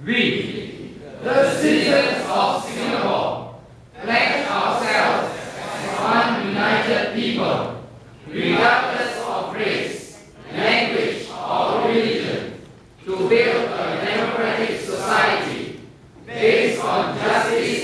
We, the citizens of Singapore, pledge ourselves as one united people, regardless of race, language, or religion, to build a democratic society based on justice.